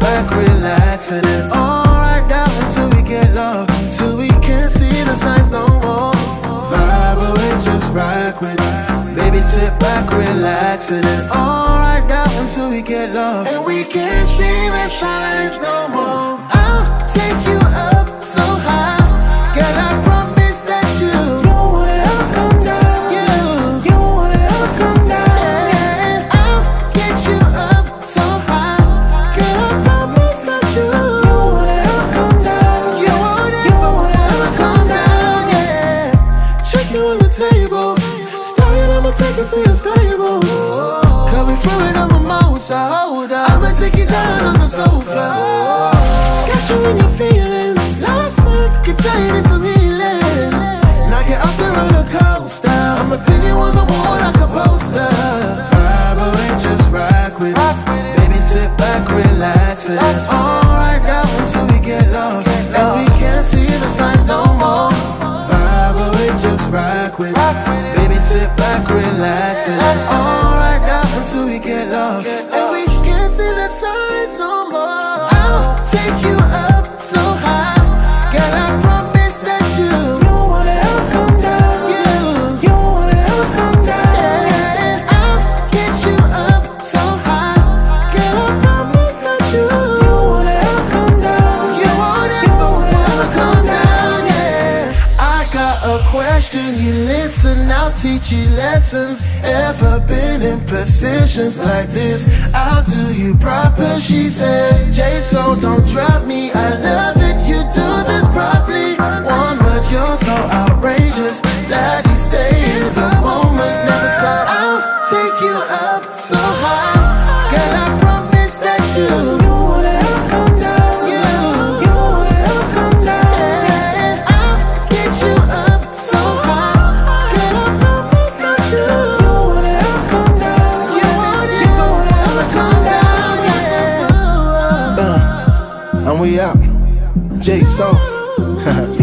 back, relax, and it all right now until we get lost. Till we can't see the signs no more. Vibe, we just rock with it. Baby, sit back, relax, and it all right now until we get lost. And we can't see the signs no more. I'll take you Starting, I'ma take it to your stable. Me through it, I'm a mouse. I hold up. I'ma take you down on the sofa. Got you in your feelings. Love sick, can tell you this I'm healing. Now get off the roller coaster. I'ma pin you on the wall like a poster. But we just rock with it. Baby, sit back, relax. It's back, relax. And it's alright now until we get lost. And we can't see the signs no more. I'll take you question. You listen, I'll teach you lessons. Ever been in positions like this? I'll do you proper. She said, Jay, so don't drop me. I love it. You do we out. J-Sol.